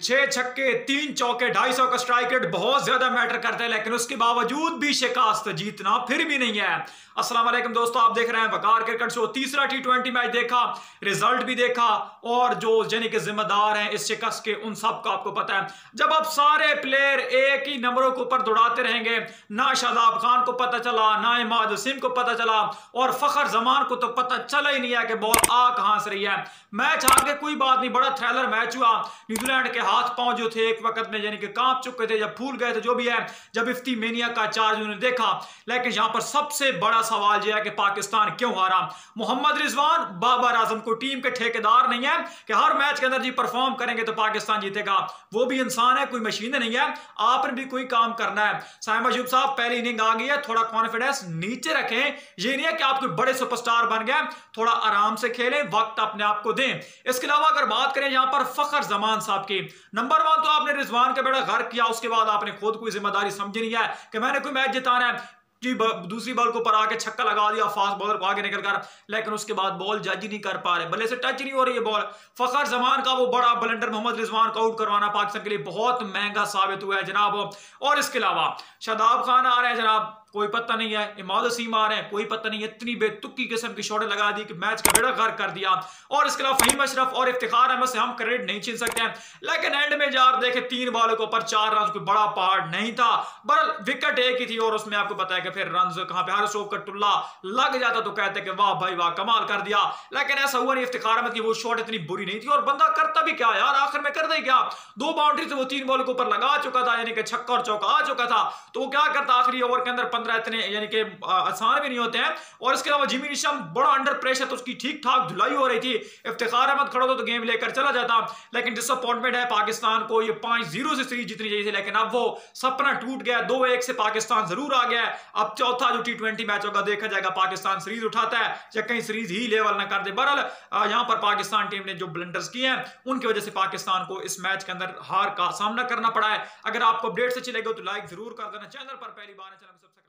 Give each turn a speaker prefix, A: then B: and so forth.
A: छह छक्के, तीन चौके, ढाई सौ का स्ट्राइक रेट बहुत ज़्यादा मैटर करता है, लेकिन उसके बावजूद भी शिकास्त जीतना फिर भी नहीं है। अस्सलाम वालेकुम दोस्तों, आप देख रहे हैं वकार क्रिकेट शो तीसरा टी ट्वेंटी मैच देखा रिज़ल्ट भी देखा, और जो यानी कि जिम्मेदार हैं इस शिकस्त के, उन सब का आपको पता है। जब अब सारे प्लेयर एक ही नंबरों के ऊपर दौड़ाते रहेंगे, ना शादाब खान को पता चला, ना इमाद वसीम को पता चला, और फखर जमान को तो पता चला ही नहीं है कि बॉल आ कहाँ से रही है। मैच आगे कोई बात नहीं, बड़ा थ्रिलर मैच हुआ। न्यूजीलैंड के हाथ पाँव जो थे एक वक्त में, यानी कि काँप चुके थे जब फूल गए थे, जो भी है, जब इफ्ती मेनिया का चार्ज उन्होंने देखा। लेकिन यहाँ पर सबसे बड़ा सवाल यह है कि पाकिस्तान क्यों हारा? मोहम्मद रिजवान बाबर आज़म को टीम के ठेकेदार नहीं है कि हर मैच के अंदर जी परफॉर्म करेंगे तो पाकिस्तान जीतेगा। वो भी इंसान है, कोई मशीन नहीं है, आपने भी कोई काम करना है। साइम अजूब साहब, पहली इनिंग आ गई है, थोड़ा कॉन्फिडेंस नीचे रखें। ये नहीं है कि आप कोई बड़े सुपरस्टार बन गए, थोड़ा आराम से खेलें, वक्त अपने आप को दें। इसके अलावा अगर बात करें यहाँ पर फखर जमान साहब की नंबर वन तो आपने रिजवान का बेड़ा घर किया, उसके बाद आपने खुद कोई ज़िम्मेदारी समझी नहीं है कि मैंने कोई मैच जिताना है। जी दूसरी बॉल को पर आके छक्का लगा दिया फास्ट बॉलर को आगे निकल कर लेकिन उसके बाद बॉल जज ही नहीं कर पा रहे। बल्ले से टच नहीं हो रही है बॉल फखर जमान का वो बड़ा बलेंडर मोहम्मद रिजवान को आउट करवाना पाकिस्तान के लिए बहुत महँगा साबित हुआ है, जनाब। और इसके अलावा, शादाब खान आ रहे हैं, जनाब। कोई पता नहीं है इमाद वसीम आ रहे हैं, कोई पता नहीं है इतनी बेतुकी किस्म की शॉटें लगा दी कि मैच का बेड़ा घर कर दिया। और इसके अलावा फहीम अशरफ और इफ्तार अहमद से हम क्रेडिट नहीं छीन सकते हैं। लेकिन एंड में जार देखे, तीन बॉलों के ऊपर चार रन कोई बड़ा पहाड़ नहीं था। बरल विकेट एक ही थी और उसमें आपको पता है कि फिर रन कहाँ पे हरसोफ का टुल्ला लग जाता तो कहते कि वाह भाई, वाह, कमाल कर दिया। लेकिन ऐसा हुआ नहीं इफ्तार अहमद की वो शॉट इतनी बुरी नहीं थी और बंदा करता भी क्या यार, आखिर में कर दे क्या? दो बाउंड्री से वो तीन बॉल के ऊपर लगा चुका था, यानी कि छक्का और चौका आ चुका था। तो वो क्या करता आखिरी ओवर के अंदर? पंद्रह इतने, यानी कि आसान भी नहीं होते हैं। और इसके अलावा जिमी निशम बड़ा अंडर प्रेशर तो उसकी ठीक ठाक धुलाई हो रही थी। इफ्तार अहमद खड़ा तो गेम लेकर चला जाता। लेकिन डिसअपॉइंटमेंट है पाकिस्तान को, ये पाँच ज़ीरो से सीरीज़ जीतनी चाहिए थी लेकिन अब वो सपना टूट गया। दो एक से पाकिस्तान ज़रूर आ गया अब चौथा जो टी मैच होगा, देखा जाएगा, पाकिस्तान सीरीज़ उठाता है, या कहीं सीरीज़ ही लेवल ना कर दे। बहरल यहाँ पर पाकिस्तान टीम ने जो ब्लंडर्स किए हैं, उनकी वजह से पाकिस्तान को इस मैच के अंदर हार का सामना करना पड़ा है। अगर आपको अपडेट से चलेगा तो लाइक ज़रूर कर देना। चैनल पर पहली बार चैनल सब्सक्राइब